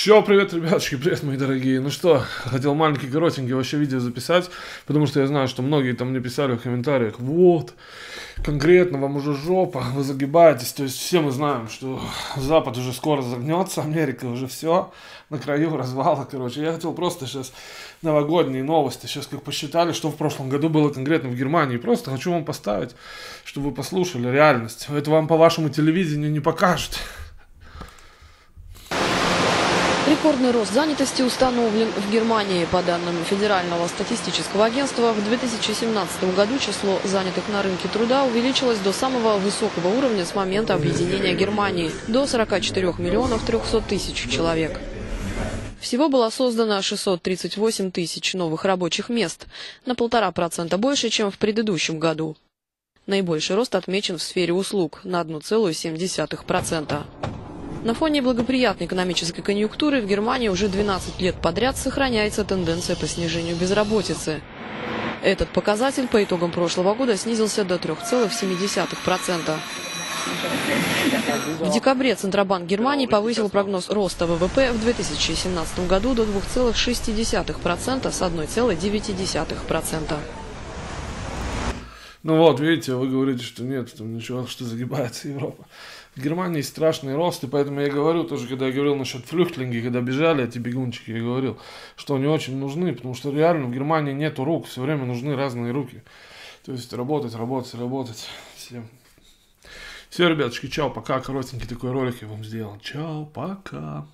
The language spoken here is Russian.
Чё, привет, ребятушки, привет, мои дорогие. Ну что, хотел маленький, коротенький вообще видео записать, потому что я знаю, что многие там мне писали в комментариях, вот, конкретно вам уже жопа, вы загибаетесь. То есть все мы знаем, что Запад уже скоро загнется, Америка уже все на краю развала, короче. Я хотел просто сейчас новогодние новости, сейчас как посчитали, что в прошлом году было конкретно в Германии. Просто хочу вам поставить, чтобы вы послушали реальность. Это вам по вашему телевидению не покажут. Рекордный рост занятости установлен в Германии. По данным Федерального статистического агентства, в 2017 году число занятых на рынке труда увеличилось до самого высокого уровня с момента объединения Германии – до 44 миллионов 300 тысяч человек. Всего было создано 638 тысяч новых рабочих мест, на полтора процента больше, чем в предыдущем году. Наибольший рост отмечен в сфере услуг – на 1,7%. На фоне благоприятной экономической конъюнктуры в Германии уже 12 лет подряд сохраняется тенденция по снижению безработицы. Этот показатель по итогам прошлого года снизился до 3,7%. В декабре Центробанк Германии повысил прогноз роста ВВП в 2017 году до 2,6% с 1,9%. Ну вот, видите, вы говорите, что нет, там ничего, что загибается Европа. В Германии страшный рост, и поэтому я говорю, тоже когда я говорил насчет флюхтлинги, когда бежали эти бегунчики, я говорил, что они очень нужны, потому что реально в Германии нету рук, все время нужны разные руки. То есть работать, работать, работать. Всем. Все, ребятушки, чао, пока, коротенький такой ролик я вам сделал. Чао, пока.